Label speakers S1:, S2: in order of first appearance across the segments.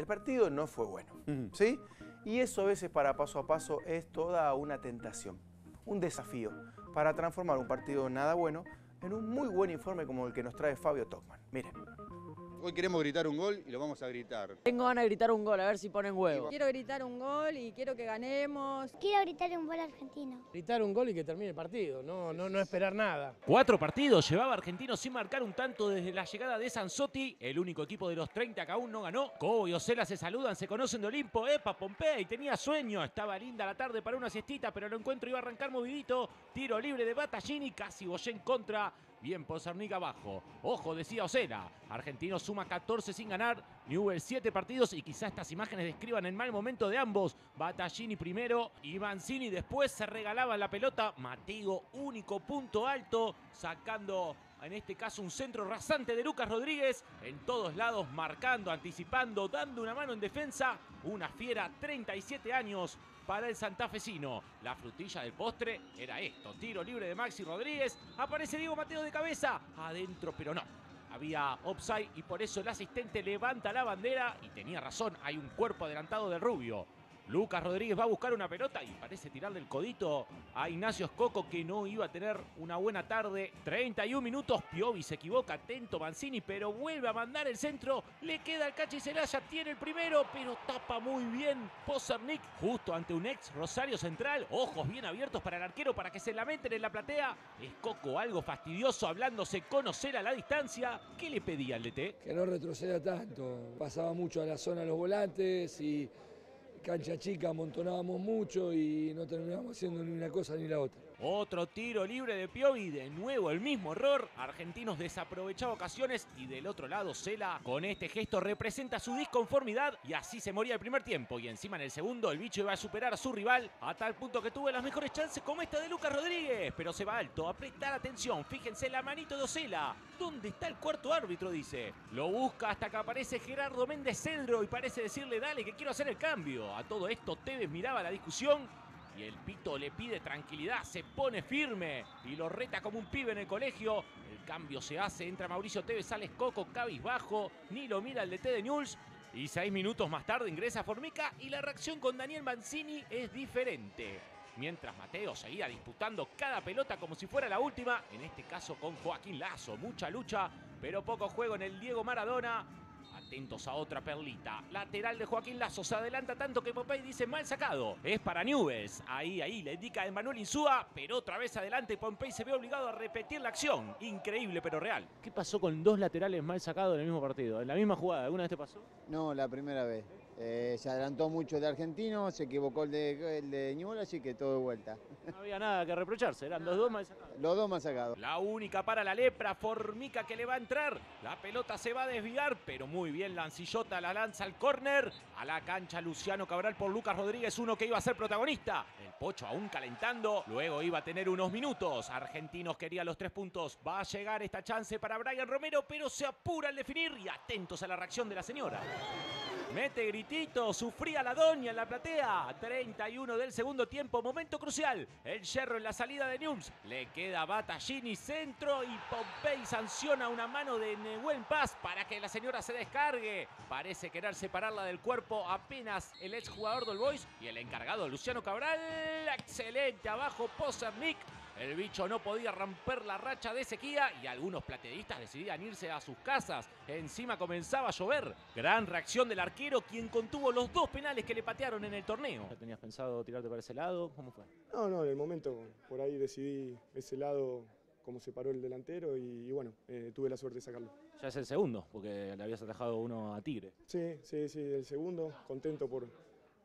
S1: el partido no fue bueno, ¿sí? Y eso a veces para paso a paso es toda una tentación, un desafío para transformar un partido nada bueno en un muy buen informe como el que nos trae Fabio Tocman. Miren.
S2: Hoy queremos gritar un gol y lo vamos a gritar.
S3: Tengo ganas de gritar un gol, a ver si ponen huevo.
S4: Quiero gritar un gol y quiero que ganemos.
S5: Quiero gritar un gol argentino.
S6: Gritar un gol y que termine el partido, no, no, no esperar nada.
S7: Cuatro partidos llevaba Argentino sin marcar un tanto desde la llegada de Sanzotti, el único equipo de los 30 que aún no ganó. Cobo y Ocela se saludan, se conocen de Olimpo. Epa, Pompey, tenía sueño, estaba linda la tarde para una siestita, pero el encuentro iba a arrancar movidito. Tiro libre de Battaglini, casi Boyé en contra. Bien por Sarnica abajo. Ojo, decía Ocela. Argentino suma 14 sin ganar. Newell 7 partidos y quizá estas imágenes describan el mal momento de ambos. Battaglini primero y Mancini después se regalaba la pelota. Mateo, único punto alto, sacando en este caso un centro rasante de Lucas Rodríguez, en todos lados marcando, anticipando, dando una mano en defensa, una fiera 37 años para el santafesino. La frutilla del postre era esto, tiro libre de Maxi Rodríguez, aparece Diego Mateo de cabeza, adentro pero no. Había offside y por eso el asistente levanta la bandera y tenía razón, hay un cuerpo adelantado de Rubio. Lucas Rodríguez va a buscar una pelota y parece tirar del codito a Ignacio Escoco que no iba a tener una buena tarde. 31 minutos, Piovi se equivoca, atento Mancini, pero vuelve a mandar el centro. Le queda al Cachi Celaya, tiene el primero, pero tapa muy bien Pozernik justo ante un ex Rosario Central. Ojos bien abiertos para el arquero para que se lamenten en la platea. Escoco algo fastidioso hablándose conocer a la distancia. ¿Qué le pedía al DT?
S8: Que no retroceda tanto. Pasaba mucho a la zona los volantes y cancha chica amontonábamos mucho y no terminábamos haciendo ni una cosa ni la otra.
S7: Otro tiro libre de Piovi, de nuevo el mismo error. Argentinos desaprovechaba ocasiones y del otro lado Cela con este gesto representa su disconformidad y así se moría el primer tiempo. Y encima en el segundo el bicho iba a superar a su rival a tal punto que tuvo las mejores chances como esta de Lucas Rodríguez. Pero se va alto, a prestar atención, fíjense la manito de Ocela. ¿Dónde está el cuarto árbitro? Dice. Lo busca hasta que aparece Gerardo Méndez Cedro y parece decirle dale que quiero hacer el cambio. A todo esto Tevez miraba la discusión el pito le pide tranquilidad, se pone firme y lo reta como un pibe en el colegio. El cambio se hace, entra Mauricio Tevez, sale Coco, cabizbajo, ni lo mira el DT de News. Y seis minutos más tarde ingresa Formica y la reacción con Daniel Mancini es diferente. Mientras Mateo seguía disputando cada pelota como si fuera la última, en este caso con Joaquín Lazo, mucha lucha, pero poco juego en el Diego Maradona. Atentos a otra perlita. Lateral de Joaquín Lazo. Se adelanta tanto que Popey dice mal sacado. Es para Nubes. Ahí, ahí le indica Emanuel Insúa. Pero otra vez adelante Pompey se ve obligado a repetir la acción. Increíble pero real. ¿Qué pasó con dos laterales mal sacados en el mismo partido? ¿En la misma jugada? ¿Alguna vez te pasó?
S9: No, la primera vez. Eh, se adelantó mucho de argentino, se equivocó el de, el de Ñuble, así que todo de vuelta.
S7: No había nada que reprocharse, eran los dos mal sacados.
S9: Los dos mal sacados.
S7: La única para la lepra, Formica que le va a entrar. La pelota se va a desviar, pero muy bien Lancillota la lanza al córner. A la cancha Luciano Cabral por Lucas Rodríguez, uno que iba a ser protagonista. El Pocho aún calentando, luego iba a tener unos minutos. Argentinos quería los tres puntos. Va a llegar esta chance para Brian Romero, pero se apura al definir y atentos a la reacción de la señora. Mete gritito, sufría la doña en la platea. 31 del segundo tiempo, momento crucial. El yerro en la salida de News. Le queda Battaglini centro y Pompey sanciona una mano de Nehuen Paz para que la señora se descargue. Parece querer separarla del cuerpo apenas el exjugador del Boys y el encargado Luciano Cabral. Excelente abajo, Pozernik. El bicho no podía romper la racha de sequía y algunos plateadistas decidían irse a sus casas. Encima comenzaba a llover. Gran reacción del arquero, quien contuvo los dos penales que le patearon en el torneo. ¿Ya tenías pensado tirarte para ese lado? ¿Cómo fue?
S10: No, no, en el momento por ahí decidí ese lado como se paró el delantero y, y bueno, eh, tuve la suerte de sacarlo.
S7: Ya es el segundo, porque le habías atajado uno a Tigre.
S10: Sí, sí, sí, el segundo, contento por,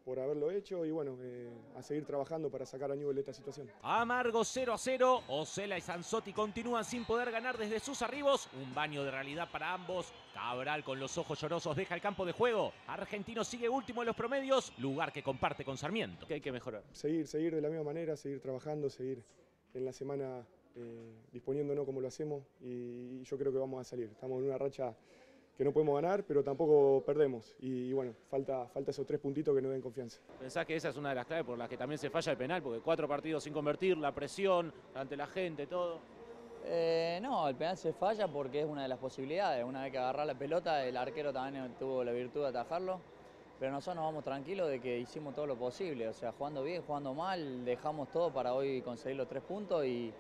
S10: por haberlo hecho y bueno, eh, a seguir trabajando para sacar a Newell de esta situación.
S7: Amargo 0 a 0. Ocela y Sanzotti continúan sin poder ganar desde sus arribos. Un baño de realidad para ambos. Cabral con los ojos llorosos deja el campo de juego. Argentino sigue último en los promedios, lugar que comparte con Sarmiento. ¿Qué hay que mejorar?
S10: Seguir, seguir de la misma manera, seguir trabajando, seguir en la semana eh, disponiéndonos como lo hacemos y yo creo que vamos a salir. Estamos en una racha que no podemos ganar, pero tampoco perdemos. Y, bueno, falta, falta esos tres puntitos que nos den confianza.
S7: ¿Pensás que esa es una de las claves por las que también se falla el penal? Porque cuatro partidos sin convertir, la presión ante la gente, todo.
S3: Eh, no, el penal se falla porque es una de las posibilidades. Una vez que agarrar la pelota, el arquero también tuvo la virtud de atajarlo. pero nosotros nos vamos tranquilos de que hicimos todo lo posible, o sea, jugando bien, jugando mal, dejamos todo para hoy conseguir los tres puntos y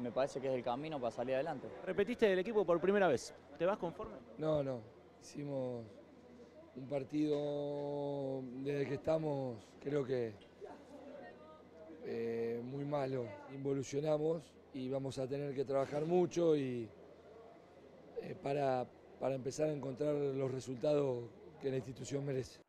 S3: me parece que es el camino para salir adelante.
S7: Repetiste del equipo por primera vez. ¿Te vas conforme?
S8: No, no. Hicimos un partido desde que estamos, creo que eh, muy malo. Involucionamos y vamos a tener que trabajar mucho y eh, para, para empezar a encontrar los resultados que la institución merece.